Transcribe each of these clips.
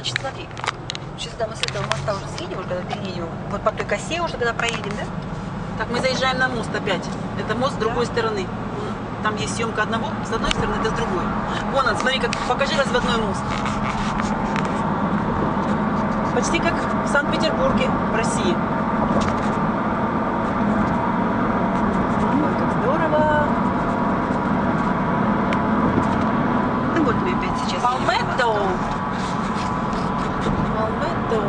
Значит, смотри, сейчас да, мы с этого моста уже съедем, уже когда переедем. Вот по той косе уже когда проедем, да? Так, мы заезжаем на мост опять. Это мост с другой стороны. Там есть съемка одного, с одной стороны, это с другой. Вон он, смотри, как покажи разводной мост. Почти как в Санкт-Петербурге, в России. Ой, как здорово. Ну вот мы опять сейчас. Палметто. Палметто.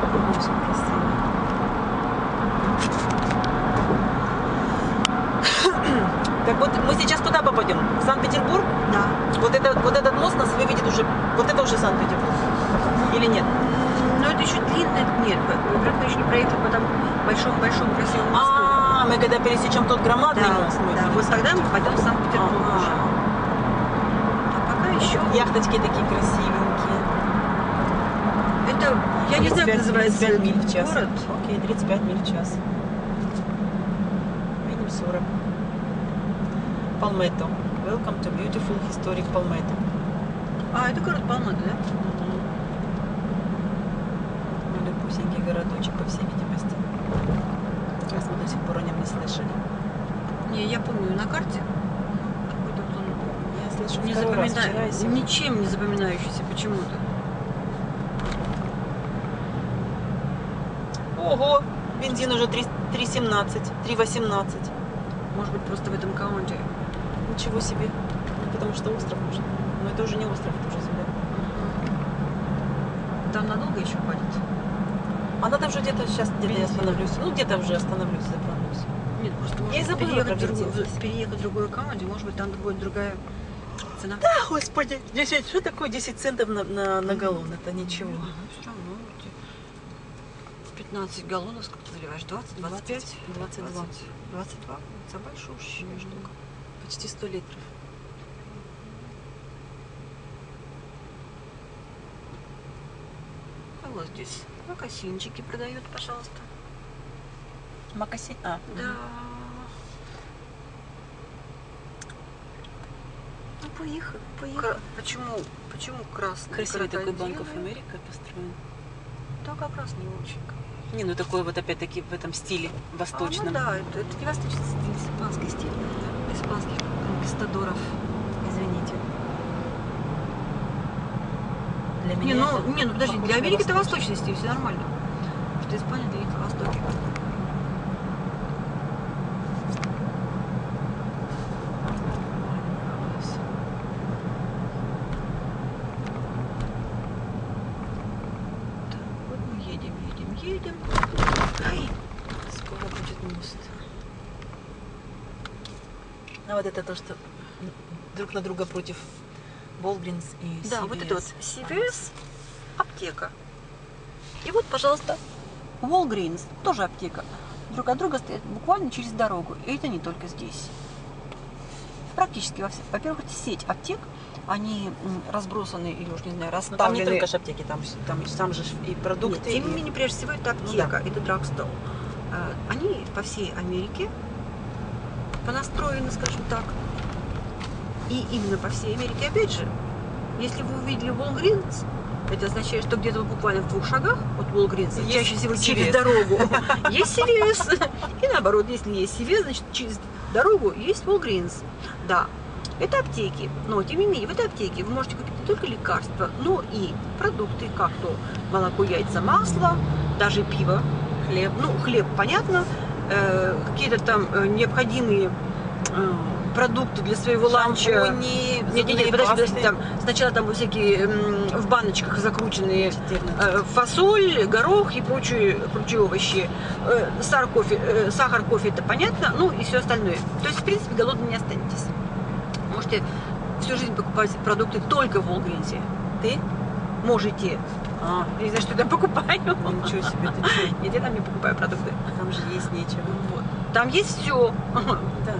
Какой мост красивый. Так вот, мы сейчас куда попадем? В Санкт-Петербург? Да. Вот, это, вот этот мост нас выведет уже, вот это уже Санкт-Петербург. Или нет? Но это еще длинно. Нет, мы еще не проехали по тому большому-большому красивому мосту. А, мы когда пересечем тот громадный мост, мы да, вот тогда мы пойдем в Санкт-Петербург уже. А пока еще... Яхточки такие красивенькие. Это, я не знаю, как 35 называется 35 миль в час. город. Окей, 35 миль в час. Видим 40. Palmetto. Welcome to beautiful historic Palmetto. А, это город Палмада, да? Малюпусенький городочек, по всей видимости. Раз мы до сих пор о нем не слышали. Не, я помню на карте. Какой-то он Я слышу не второй раз вчера и запомина... сегодня. ничем не запоминающийся почему-то. Ого! Бензин уже 3 3,17, 3,18. Может быть, просто в этом каунте. Ничего себе. Ну, потому что остров уже. Но это уже не остров, это уже земля. Там надолго еще хватит? А надо уже где-то сейчас где-то я остановлюсь. Ну, где-то уже остановлюсь, заправлюсь. Нет, просто может Я и забыла переехать, в- переехать в другой каунте, может быть, там будет другая цена. Да, господи, 10, что такое 10 центов на, на, на галлон? Это ничего. Ну, все равно. эти 15 галлонов, сколько ты заливаешь? 20, 25? 22. 22? Это большущая Мгм. штука. Почти 100 литров. А вот здесь макасинчики продают, пожалуйста. Макаси... А, Да. Ну, поехали, поехали. Почему, почему красный? Красивый такой Банк крокодилы? оф Америка построен. Да, как раз не очень. Не, ну такой вот опять-таки в этом стиле восточном. А, ну да, это, это не восточный стиль, испанский стиль. Испанских конкистадоров. Извините. Для Не, меня ну, это не, ну подожди, для Америки это стиль, все нормально. Потому что Испания для них на востоке. Так, вот мы едем, едем, едем. Ай, Скоро будет мост. А вот это то, что друг на друга против Волгринс и Да, CVS. вот это вот CVS, аптека. И вот, пожалуйста, Walgreens, тоже аптека. Друг от друга стоят буквально через дорогу. И это не только здесь. Практически во всех. Во-первых, это сеть аптек. Они разбросаны или уж не знаю, Ну, там не расставлены. только ж аптеки, там, там сам же и Нет, продукты. тем не и- менее, прежде всего, это Ну аптека, это драгстор. Э, Они по всей Америке понастроены, скажем так. И именно по всей Америке, опять же, если вы увидели Walgreens, это означает, что где-то вот буквально в двух шагах от Есть чаще всего через дорогу, есть CVS. И наоборот, если есть CVS, значит через дорогу есть Walgreens. Да, это аптеки. Но, тем не менее, в этой аптеке вы можете купить не только лекарства, но и продукты, как то молоко, яйца, масло, даже пиво, хлеб. Ну, хлеб, понятно. э, какие-то там э, необходимые э, продукты для своего ланча. Шампуни, Нет, нет, нет, подожди, подожди, там сначала там всякие в баночках закрученные 14. э, фасоль, горох и прочие, прочие овощи. Э, Сахар, кофе, э, сахар, кофе, это понятно, ну и все остальное. То есть, в принципе, голодным не останетесь. Можете всю жизнь покупать продукты только в Волгринсе. Ты? Можете. А, Я не знаю, что я там покупаю. ничего себе, ты чё? Нет, я там не покупаю продукты. Там же есть нечего. Вот. Там есть все. Да.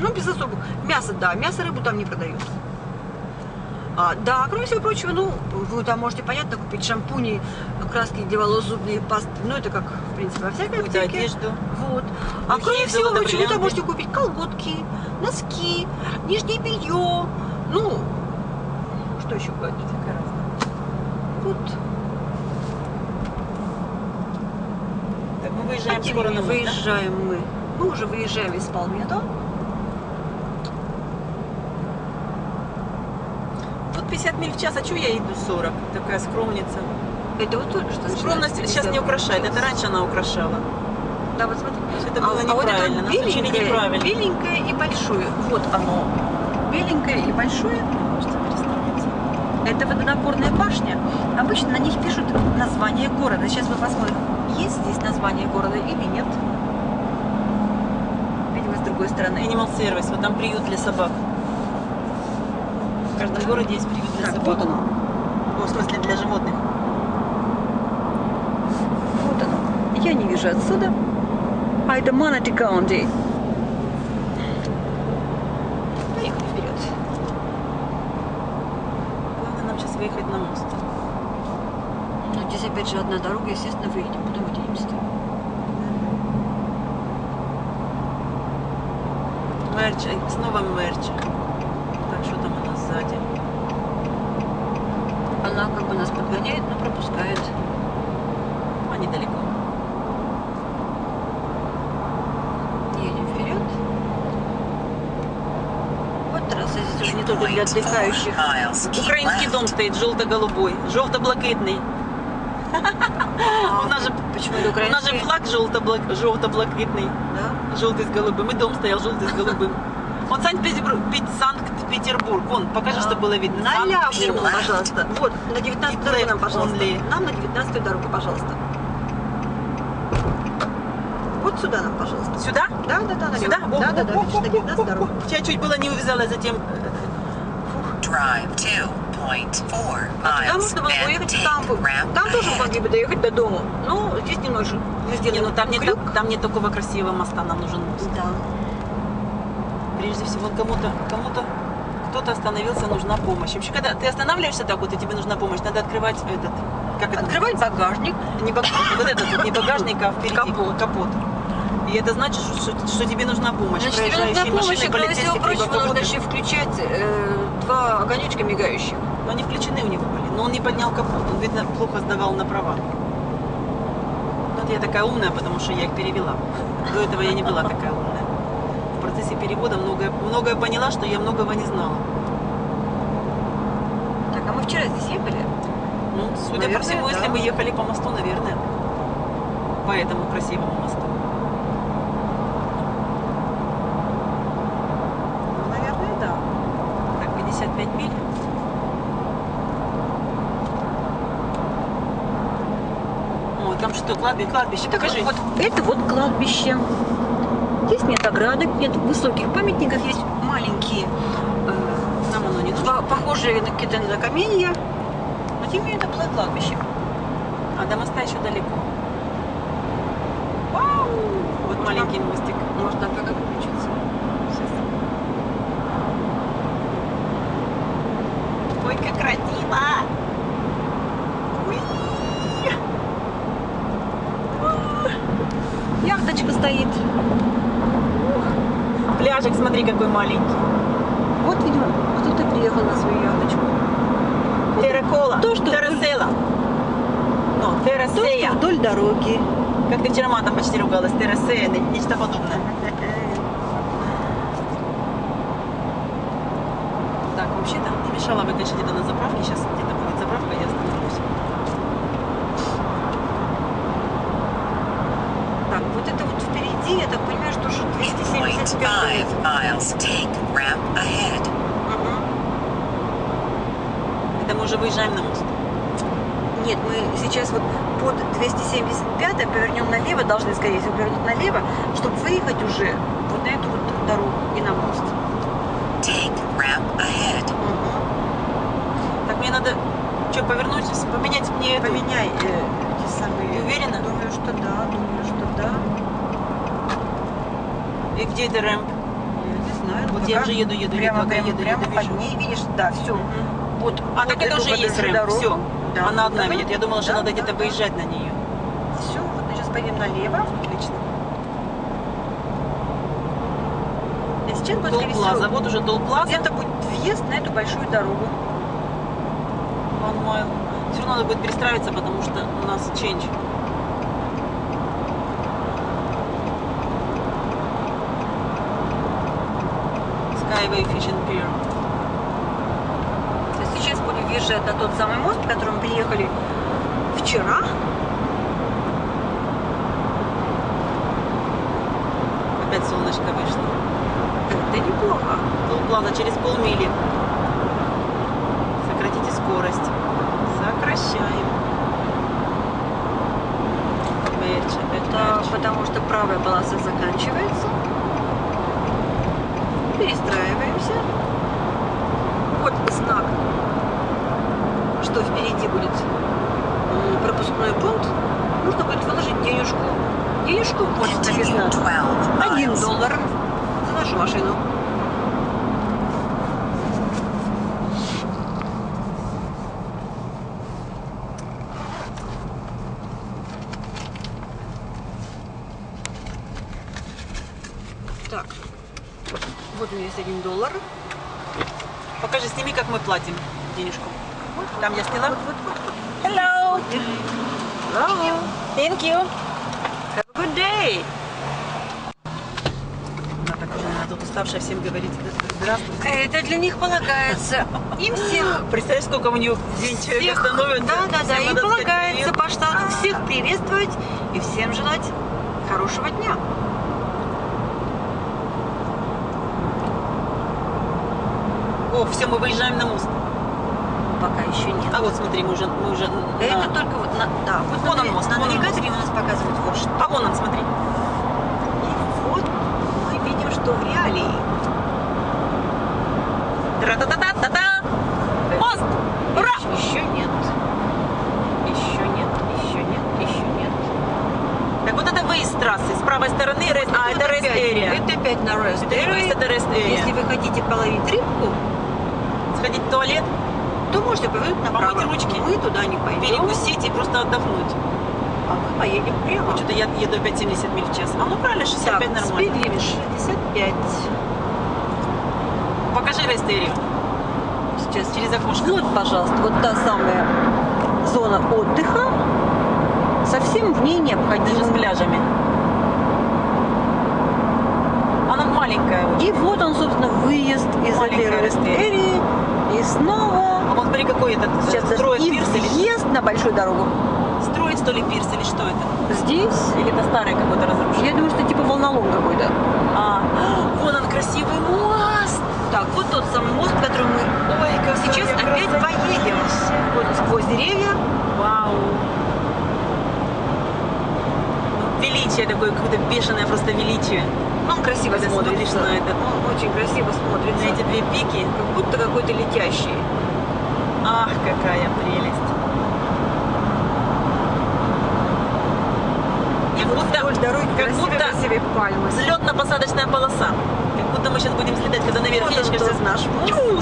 Ну, без особых. Мясо, да. Мясо, рыбу там не продают. А, да, кроме всего прочего, ну, вы там можете, понятно, купить шампуни, краски для волос, зубные пасты. Ну, это как, в принципе, во всякой Какую-то аптеке. одежду. Вот. А Духи, кроме всего прочего, вы там можете купить колготки, носки, нижнее белье. Ну, что еще разное. Вот. Так, мы выезжаем скоро на да? выезжаем мы. Мы уже выезжаем из Палмето. Тут 50 миль в час, а что я иду 40? Такая скромница. Это вот только что Скромность сейчас не украшает, это раньше она украшала. Да, вот смотри. Это было а вот это неправильно, нас учили неправильно. беленькое и большое. Вот оно. Беленькое и большое. Это водонапорная башня. Обычно на них пишут название города. Сейчас мы посмотрим, есть здесь название города или нет. Видимо, с другой стороны. Animal Service, вот там приют для собак. Каждом городе есть приют для Так, вот оно. О, в смысле для животных. Вот оно. Я не вижу отсюда. А это Манати Каунти. Поехали вперед. Главное нам сейчас выехать на мост. Ну, здесь опять же одна дорога, естественно, выедем, потом выделимся. Мерч, э, снова мерч. Так, что там у нас сзади? Она как бы нас подгоняет, но пропускает. А, недалеко. Едем вперед. Вот трасса здесь уже не только для отдыхающих. Украинский дом стоит желто-голубой, желто-блакитный. У нас же, Почему у нас же флаг желто-блак- желто-блакитный. Да? Желтый с голубым. И дом стоял желтый с голубым. Вот Санкт-Петербург, Пет- Санкт-Петербург. Вон, покажи, чтобы было видно. Налево, пожалуйста. Вот, на 19 дорогу нам, пожалуйста. Only. Нам на 19 дорогу, пожалуйста. Вот сюда нам, пожалуйста. Сюда? Да, да, да, налево. Сюда? Да, да, да, видишь, на 19 дорогу. Я чуть было не увязала затем. Drive 2.4 А туда можно было уехать в Тампу. Там тоже могли бы доехать до дома. Но здесь немножко мы Не, ну там нет, там нет такого красивого моста, нам нужен мост. Да. Прежде всего, кому-то, кому-то, кто-то остановился, нужна помощь. Вообще, когда ты останавливаешься так вот, и тебе нужна помощь, надо открывать этот, как это Открывать багажник. Не баг- вот этот не багажник, а впереди Капот. капот. И это значит, что, что тебе нужна помощь. Значит, тебе нужна помощь, и кроме всего прочего, нужно еще включать э, два огонечка мигающих. Но они включены у него были. Но он не поднял капот. Он, видно, плохо сдавал на права. Вот я такая умная, потому что я их перевела. До этого я не была такая умная. Перевода многое, многое поняла, что я многого не знала. Так, а мы вчера здесь ехали? Ну, судя Наверное, по всему, да. если мы ехали по мосту, наверное, по этому красивому мосту. Ну, наверное, да. Так, 55 миль. О, там что, кладбище, кладбище, покажи. Вот это вот кладбище. Здесь нет оградок, нет высоких памятников, есть маленькие, э, Нам оно не нужно. похожие на какие-то на каменья. Но тем не менее, это было кладбище. А до моста еще далеко. Вау! Вот маленький мостик. Можно так выключиться. Сейчас. Ой, как красиво! Уи! Яхточка стоит. Пляжик, смотри, какой маленький. Вот, видимо, кто-то приехал на свою яхточку. Терракола. То, что- Террасела. Ну, То, террасея. Дороги. Как ты вчера матом почти ругалась. Террасея, не- нечто подобное. Так, вообще-то не мешало бы, конечно, где-то на заправке. Сейчас где-то будет заправка, я остановлюсь. Так, вот это вот впереди, я так понимаю, что уже 275 8.5 miles, take ramp ahead. Это мы уже выезжаем на мост. Нет, мы сейчас вот под 275 повернем налево, должны, скорее всего, повернуть налево, чтобы выехать уже вот на эту вот дорогу и на мост. Take ramp ahead. Так, мне надо что, повернуть, поменять мне эту? Поменяй э, эти самые... Ты уверена? Думаю, что да, думаю, что да. И где это рэмп? Я не знаю. Вот я уже еду, еду, прямо, еду, прямо, еду, прямо еду, под вижу. ней, видишь, да, все. Вот, А, вот так это уже есть рэмп, дорогу. все. Да, Она одна да, ведет. Я думала, что да, надо да, где-то да. выезжать на нее. Все, вот мы сейчас пойдем налево. Отлично. И сейчас будет, скорее всего, Вот уже Толплаза. где-то будет въезд на эту большую дорогу. One mile. Все равно надо будет перестраиваться, потому что у нас change. Skyway Fishing Pier. То есть Сейчас будем въезжать на тот самый мост, по которому приехали вчера. Опять солнышко вышло. Это неплохо. Полплаза через полмили. Сократите скорость. Сокращаем. Мерч, Да, мерч. потому что правая полоса заканчивается. Перестраиваемся. Вот знак, что впереди будет пропускной пункт. Нужно будет выложить денежку. Денежку Continue написано 12 один miles. доллар за нашу машину. Так, вот у меня есть один доллар. Покажи, сними, как мы платим денежку. Там я сняла. Hello. Hello. Thank you. Have a good day. Она так уже, она тут уставшая всем говорить здравствуйте. Это для них полагается. Им всем Представляешь, сколько у нее день человек становится? Да, да, да. Им полагается по штату всех приветствовать и всем желать хорошего дня. О, все, мы выезжаем на мост. Пока еще нет. А вот смотри, мы уже, мы уже Это на- только вот на, да, вот Вон он мост, на навигаторе у нас показывает вот что. А вон он, смотри. И вот мы видим, что в реалии Тра-та-та-та-та-та! Мост! Ура! еще нет. Еще нет, еще нет, еще нет. Так вот это выезд трассы. С правой стороны rest, а, Вот это rest опять- area. Это опять на rest Это area. выезд, это rest area. Если вы хотите половить рыбку, Сходить в туалет, можете повернуть направо. Помыть ручки. Мы туда не пойдем, перекусить и просто отдохнуть. а мы поедем прямо. Что-то я еду опять 70 миль в час. А ну правильно, 65 Так, нормально. limit 65. Покажи area. Сейчас Через окошко. Вот, пожалуйста, вот та самая зона отдыха. Совсем в ней Даже с необходимо. пляжами. Она маленькая. И вот он, собственно, выезд из этой рестерии. И снова А вот смотри, какой этот сейчас строит и пирс или въезд на большую дорогу. строит что ли пирс или что это? Здесь, Или это старый какой-то разрушенный? я думаю, что типа волнолом какой-то. А, вон он красивый мост. Так, вот тот самый мост, по которому мы Ой, как сейчас опять поедем. Вот сквозь деревья. Вау. Величие такое, какое-то бешеное просто величие. Он красиво Когда смотрится. смотришь на это. Он очень красиво смотрится. На эти две пики. Как будто какой-то летящий. Ах, какая прелесть. Как будто, Вдоль дороги как будто красивые пальмы. взлетно-посадочная полоса. Как будто мы сейчас будем взлетать, когда наверх Вот едешь, кажется, наш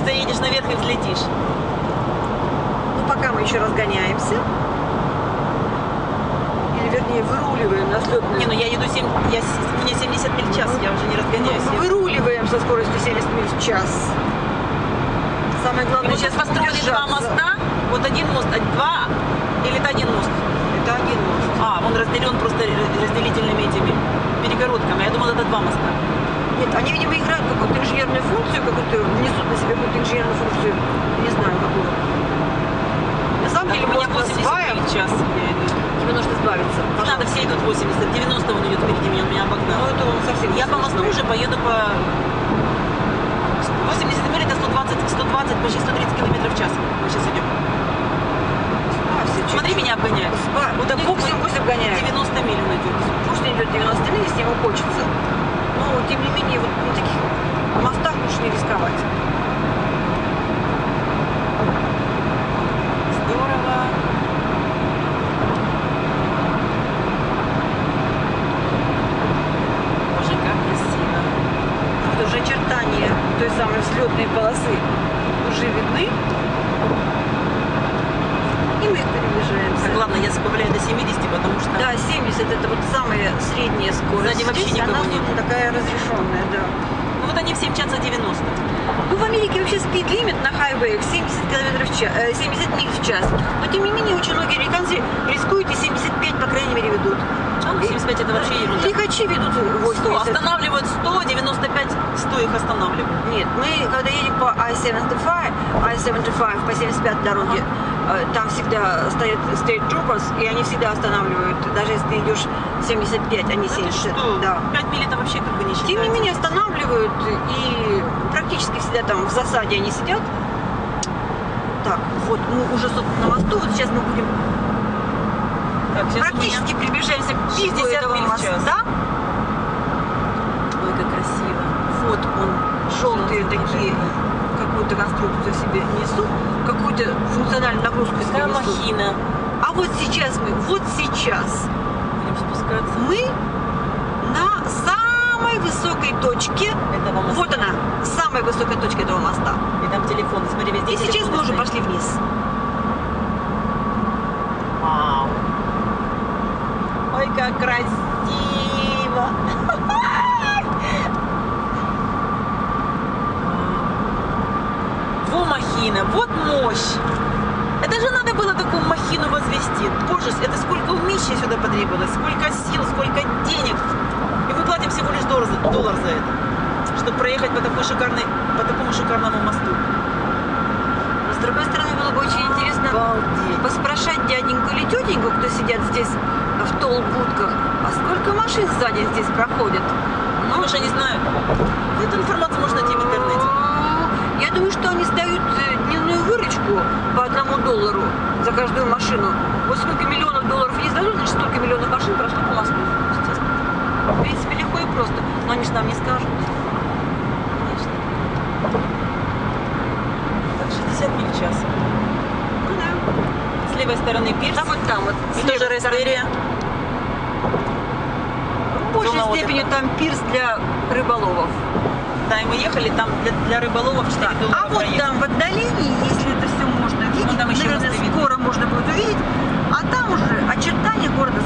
заедешь наверх и взлетишь. Ну, пока мы еще разгоняемся. Вернее, выруливаем на взлетную. Не, ну я еду 7, я, меня 70 миль в час, я уже не разгоняюсь. Ну, выруливаем со скоростью 70 миль в час. Самое И главное вот сейчас построили два удержаться. моста, вот один мост, а два, или это один мост? Это один мост. А, он разделен просто разделительными этими перегородками. Я думала, это два моста. Нет, они, видимо, играют какую-то инженерную функцию, какую-то несут на себе какую-то инженерную функцию, не знаю какую. На самом Так, деле у меня мост 80 называем, миль в час. Я иду. тебе нужно избавиться. Не надо, все идут 80, 90 он идет впереди меня, он меня Ну, обогнал. это он совсем Я не по мосту смешной. уже поеду по 80 миль, это 120, 120, почти 130 километров в час. Мы сейчас идем. Сбавься чуть-чуть. Смотри, меня обгоняют. Сба- Вот Вот так так пусть, пусть обгоняет. 90 миль он идет. Пусть он идет 90 миль, если ему хочется. Но, тем не менее, вот на таких мостах лучше не рисковать. Здорово. Боже, как красиво. Вот уже очертания той самой взлетной полосы уже видны. И мы приближаемся. Главное, я добавляю до 70, потому что... Да, 70 это вот самая средняя скорость. Сзади вообще Здесь никого она нет. такая разрешенная, да. Ну вот они все мчатся 90. Ну, в Америке вообще спид-лимит на хайвеях 70 км в час, 70 миль в час. Но тем не менее очень многие американцы рискуют и 75, по крайней мере, ведут. Ну, 75 это вообще ерунда. Лихачи ведут 100, 80. останавливают 100, 95, 100 их останавливают. Нет, мы когда едем по I-75, I-75 по 75 дороге, э, там всегда стоят state troopers, и они всегда останавливают, даже если ты идешь 75, а не Да ты 70. что? Да. 5 миль это вообще как бы не считается. Тем не менее останавливают, и практически всегда там в засаде они сидят. Так, вот мы уже, собственно, на мосту, вот сейчас мы будем сейчас у меня- практически приближаемся к пику 60 этого миль в час. моста. Ой, как красиво. Вот он, желтые такие, какую-то конструкцию себе несут, какую-то функциональную нагрузку себе Какая несут. махина. А вот сейчас мы, вот сейчас мы на самой высокой точке, Этого моста. вот она, самая высокая точка этого моста. И там телефон, смотри, везде И сейчас мы уже пошли вниз. Вау. Ой, как красиво. Во махина, вот мощь. Это же надо было такую махину возвести. Боже, это сколько умища сюда потребовалось, сколько сил, сколько денег. И мы платим всего лишь доллар за, доллар за это, чтобы проехать по, такой шикарной, по такому шикарному мосту. Но, С другой стороны, было бы очень интересно Обалдеть. поспрашать дяденьку или тетеньку, кто сидят здесь в толбудках, а сколько машин сзади здесь проходят? Ну, мы же не знают. Эту информацию можно найти в интернете. Я думаю, что они сдают э, дневную выручку по одному доллару за каждую машину. Вот сколько миллионов долларов они сдадут, значит, столько миллионов машин прошло по мосту. Естественно. В принципе, легко и просто. Но они же нам не скажут. Конечно. Так, 60 миль в час. Ну да. С левой стороны пирс. Да вот там вот. И тоже. В большей степени там пирс для рыболовов. Да, и мы ехали там для, для рыболовов 4 доллара А вот там в отдалении, если это все можно видеть, Ну, там еще наверное, скоро можно будет увидеть, а там уже очертания города